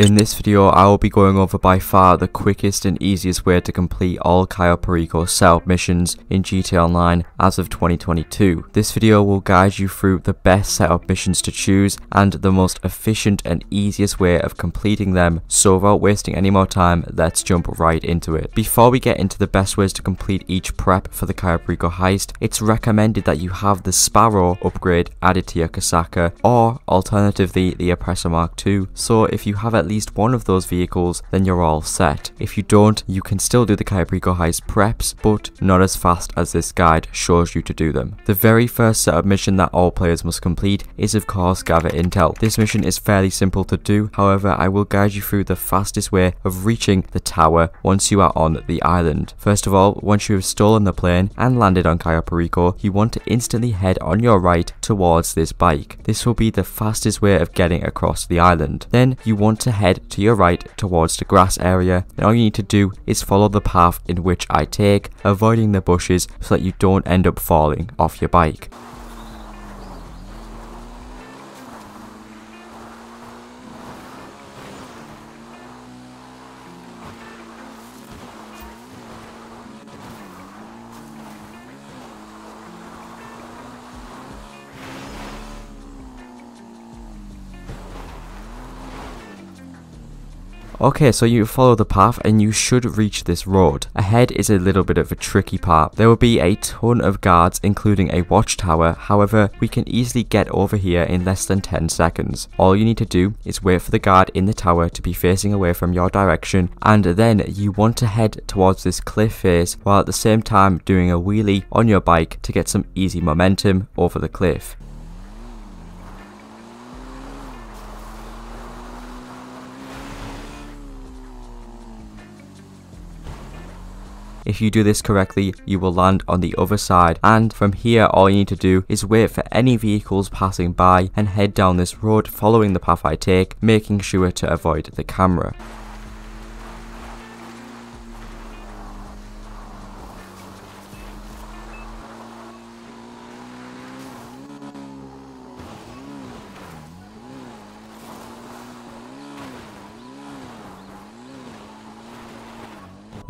In this video, I will be going over by far the quickest and easiest way to complete all Cayo Perico setup missions in GTA Online as of 2022. This video will guide you through the best setup missions to choose and the most efficient and easiest way of completing them, so without wasting any more time, let's jump right into it. Before we get into the best ways to complete each prep for the Cayo Perico heist, it's recommended that you have the Sparrow upgrade added to your Kosatka or alternatively the Oppressor Mark II, so if you have at least one of those vehicles, then you're all set. If you don't, you can still do the Perico heist preps, but not as fast as this guide shows you to do them. The very first setup mission that all players must complete is of course gather intel. This mission is fairly simple to do, however I will guide you through the fastest way of reaching the tower once you are on the island. First of all, once you have stolen the plane and landed on Cayo Perico, you want to instantly head on your right towards this bike. This will be the fastest way of getting across the island. Then you want to head to your right towards the grass area and all you need to do is follow the path in which I take, avoiding the bushes so that you don't end up falling off your bike. Okay, so you follow the path and you should reach this road. Ahead is a little bit of a tricky part. There will be a ton of guards including a watchtower, however we can easily get over here in less than 10 seconds. All you need to do is wait for the guard in the tower to be facing away from your direction and then you want to head towards this cliff face while at the same time doing a wheelie on your bike to get some easy momentum over the cliff. If you do this correctly, you will land on the other side and from here all you need to do is wait for any vehicles passing by and head down this road following the path I take, making sure to avoid the camera.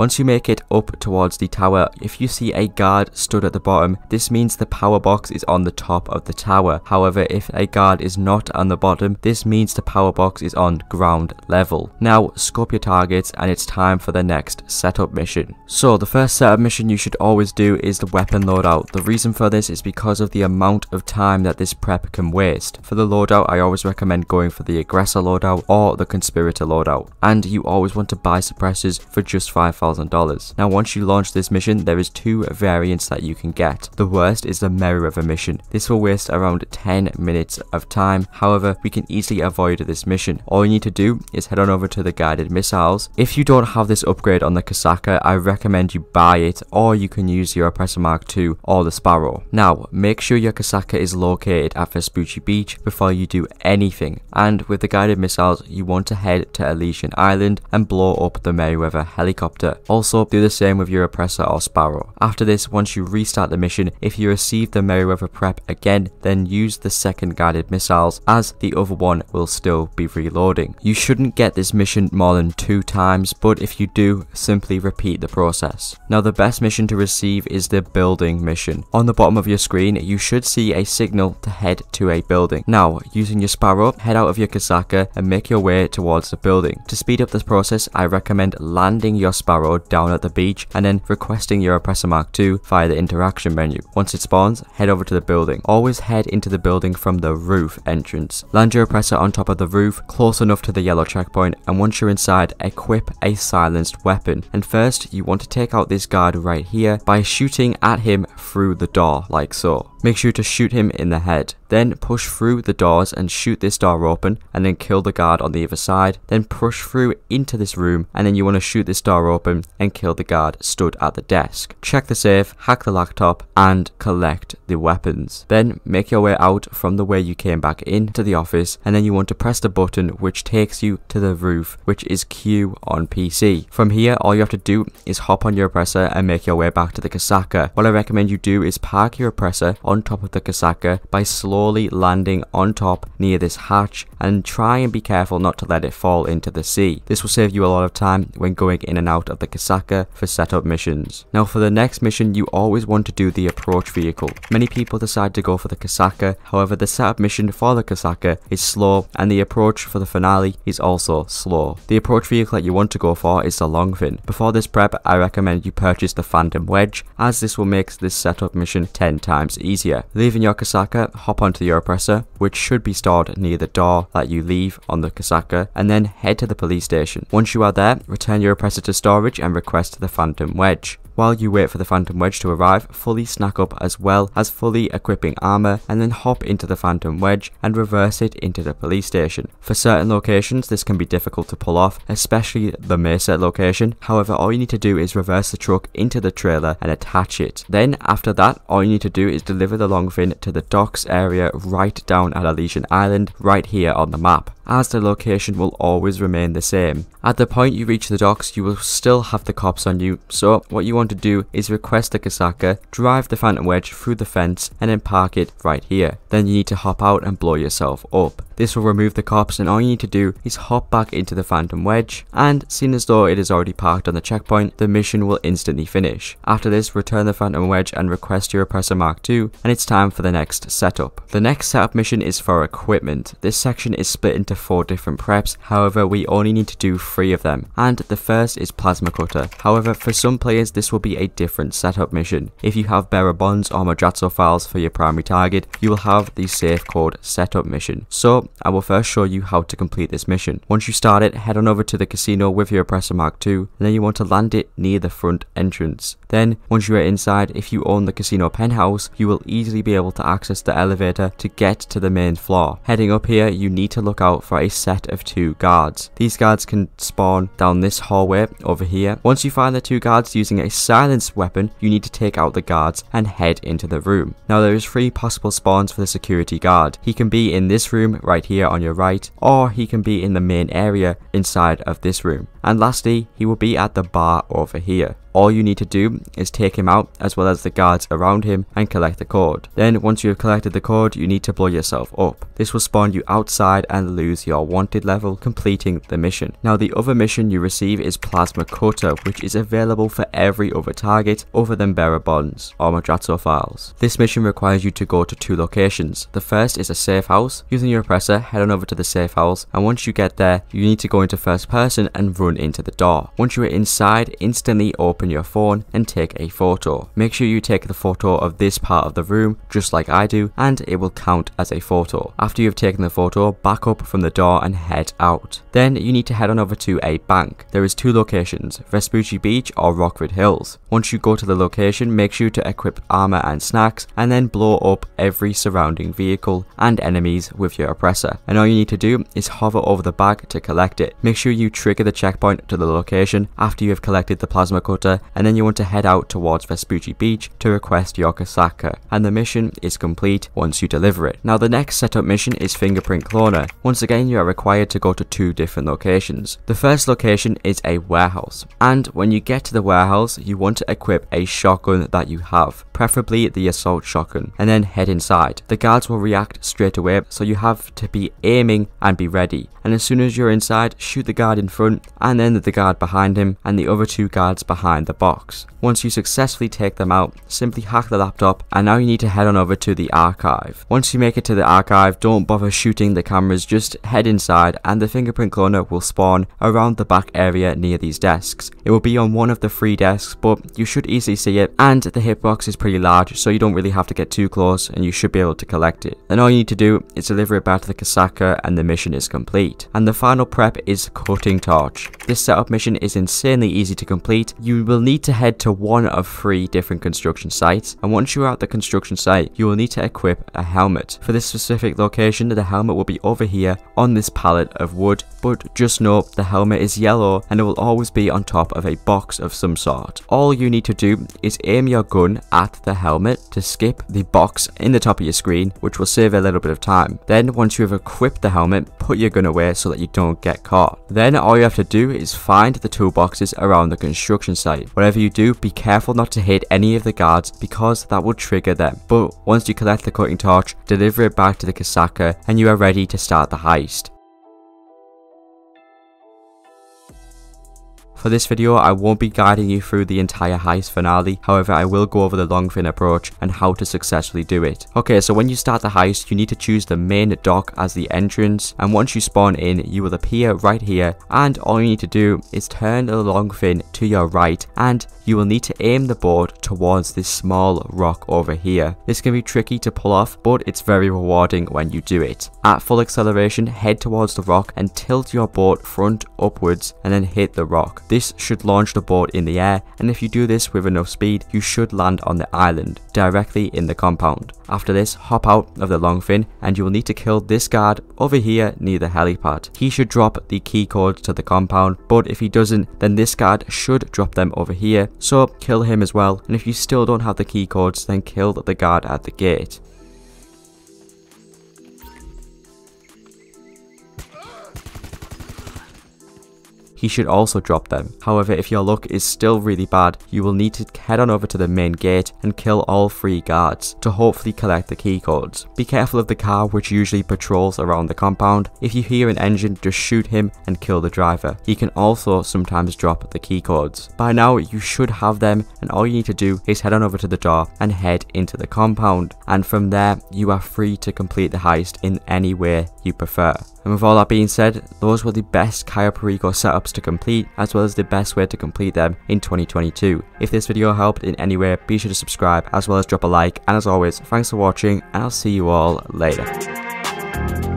Once you make it up towards the tower, if you see a guard stood at the bottom, this means the power box is on the top of the tower. However, if a guard is not on the bottom, this means the power box is on ground level. Now, scope your targets and it's time for the next setup mission. So, the first setup mission you should always do is the weapon loadout. The reason for this is because of the amount of time that this prep can waste. For the loadout, I always recommend going for the aggressor loadout or the conspirator loadout. And you always want to buy suppressors for just 5000 $1,000. Now once you launch this mission, there is two variants that you can get. The worst is the Merryweather mission. This will waste around 10 minutes of time, however we can easily avoid this mission. All you need to do is head on over to the guided missiles. If you don't have this upgrade on the Kosatka, I recommend you buy it or you can use your Oppressor Mark II or the Sparrow. Now make sure your Kosatka is located at Vespucci Beach before you do anything and with the guided missiles you want to head to Elysian Island and blow up the Merryweather helicopter. Also, do the same with your Oppressor or Sparrow. After this, once you restart the mission, if you receive the Merryweather prep again, then use the second guided missiles as the other one will still be reloading. You shouldn't get this mission more than two times, but if you do, simply repeat the process. Now the best mission to receive is the building mission. On the bottom of your screen, you should see a signal to head to a building. Now, using your Sparrow, head out of your Kosatka and make your way towards the building. To speed up this process, I recommend landing your Sparrow down at the beach and then requesting your Oppressor Mark II via the interaction menu. Once it spawns, head over to the building. Always head into the building from the roof entrance. Land your Oppressor on top of the roof, close enough to the yellow checkpoint, and once you're inside, equip a silenced weapon. And first, you want to take out this guard right here by shooting at him through the door, like so. Make sure to shoot him in the head. Then push through the doors and shoot this door open and then kill the guard on the other side. Then push through into this room and then you want to shoot this door open and kill the guard stood at the desk. Check the safe, hack the laptop and collect the weapons. Then make your way out from the way you came back into the office and then you want to press the button which takes you to the roof which is Q on PC. From here all you have to do is hop on your oppressor and make your way back to the Kosatka. What I recommend you do is park your oppressor on top of the Kosatka by slowly slowly landing on top near this hatch and try and be careful not to let it fall into the sea. This will save you a lot of time when going in and out of the Kosatka for setup missions. Now for the next mission you always want to do the approach vehicle. Many people decide to go for the Kosatka, however the setup mission for the Kosatka is slow and the approach for the finale is also slow. The approach vehicle that you want to go for is the Longfin. Before this prep I recommend you purchase the Phantom Wedge as this will make this setup mission 10 times easier. Leaving your Kosatka, hop onto the Oppressor which should be stored near the door that you leave on the Kosatka, and then head to the police station. Once you are there, return your oppressor to storage and request the Phantom Wedge. While you wait for the Phantom Wedge to arrive, fully snack up as well as fully equipping armor and then hop into the Phantom Wedge and reverse it into the police station. For certain locations this can be difficult to pull off, especially the Mesa location, however all you need to do is reverse the truck into the trailer and attach it. Then after that all you need to do is deliver the Longfin to the docks area right down at Elysian Island right here on the map as the location will always remain the same. At the point you reach the docks, you will still have the cops on you, so what you want to do is request the Kosatka, drive the Phantom Wedge through the fence, and then park it right here. Then you need to hop out and blow yourself up. This will remove the cops and all you need to do is hop back into the Phantom Wedge, and seeing as though it is already parked on the checkpoint, the mission will instantly finish. After this, return the Phantom Wedge and request your Oppressor Mark II, and it's time for the next setup. The next setup mission is for equipment. This section is split into four different preps, however we only need to do three of them, and the first is Plasma Cutter. However, for some players this will be a different setup mission. If you have Bearer Bonds or Madrazo files for your primary target, you will have the safe code setup mission. So I will first show you how to complete this mission. Once you start it, head on over to the casino with your Oppressor Mark II, and then you want to land it near the front entrance. Then, once you are inside, if you own the casino penthouse, you will easily be able to access the elevator to get to the main floor. Heading up here, you need to look out for a set of two guards. These guards can spawn down this hallway over here. Once you find the two guards using a silenced weapon, you need to take out the guards and head into the room. Now there is three possible spawns for the security guard. He can be in this room right here on your right, or he can be in the main area inside of this room. And lastly, he will be at the bar over here. All you need to do is take him out as well as the guards around him and collect the code. Then once you have collected the code, you need to blow yourself up. This will spawn you outside and lose your wanted level, completing the mission. Now the other mission you receive is Plasma Cutter, which is available for every other target other than Bearer Bonds or Madrazo files. This mission requires you to go to two locations. The first is a safe house. Using your head on over to the safe house and once you get there, you need to go into first person and run into the door. Once you are inside, instantly open your phone and take a photo. Make sure you take the photo of this part of the room just like I do and it will count as a photo. After you've taken the photo, back up from the door and head out. Then you need to head on over to a bank. There is two locations, Vespucci Beach or Rockford Hills. Once you go to the location, make sure to equip armor and snacks and then blow up every surrounding vehicle and enemies with your oppressor. And all you need to do is hover over the bag to collect it. Make sure you trigger the checkpoint to the location after you have collected the plasma cutter and then you want to head out towards Vespucci Beach to request your Kosatka and the mission is complete once you deliver it. Now the next setup mission is Fingerprint Cloner. Once again you are required to go to two different locations. The first location is a warehouse and when you get to the warehouse you want to equip a shotgun that you have, preferably the assault shotgun and then head inside. The guards will react straight away so you have to be aiming and be ready and as soon as you're inside shoot the guard in front and then the guard behind him and the other two guards behind the box. Once you successfully take them out, simply hack the laptop and now you need to head on over to the archive. Once you make it to the archive, don't bother shooting the cameras, just head inside and the fingerprint cloner will spawn around the back area near these desks. It will be on one of the three desks, but you should easily see it and the hitbox is pretty large so you don't really have to get too close and you should be able to collect it. Then all you need to do is deliver it back to the Kosatka and the mission is complete. And the final prep is Cutting Torch. This setup mission is insanely easy to complete. You will need to head to one of three different construction sites and once you are at the construction site you will need to equip a helmet. For this specific location the helmet will be over here on this pallet of wood but just know the helmet is yellow and it will always be on top of a box of some sort. All you need to do is aim your gun at the helmet to skip the box in the top of your screen which will save a little bit of time. Then once you you have equipped the helmet, put your gun away so that you don't get caught. Then all you have to do is find the toolboxes around the construction site. Whatever you do, be careful not to hit any of the guards because that will trigger them. But once you collect the cutting torch, deliver it back to the Kosatka and you are ready to start the heist. For this video, I won't be guiding you through the entire heist finale, however I will go over the Longfin approach and how to successfully do it. Okay, so when you start the heist, you need to choose the main dock as the entrance, and once you spawn in, you will appear right here, and all you need to do is turn the Longfin to your right, and you will need to aim the board towards this small rock over here. This can be tricky to pull off, but it's very rewarding when you do it. At full acceleration, head towards the rock and tilt your boat front upwards and then hit the rock. This should launch the boat in the air and if you do this with enough speed, you should land on the island, directly in the compound. After this, hop out of the Longfin and you will need to kill this guard over here near the helipad. He should drop the key to the compound, but if he doesn't, then this guard should drop them over here, so kill him as well, and if you still don't have the key codes, then kill the guard at the gate. He should also drop them. However, if your luck is still really bad, you will need to head on over to the main gate and kill all three guards to hopefully collect the key codes. Be careful of the car which usually patrols around the compound. If you hear an engine, just shoot him and kill the driver. He can also sometimes drop the key codes. By now, you should have them and all you need to do is head on over to the door and head into the compound. And from there, you are free to complete the heist in any way you prefer. And with all that being said, those were the best Cayo Perico setups to complete, as well as the best way to complete them in 2022. If this video helped in any way, be sure to subscribe, as well as drop a like, and as always, thanks for watching, and I'll see you all later.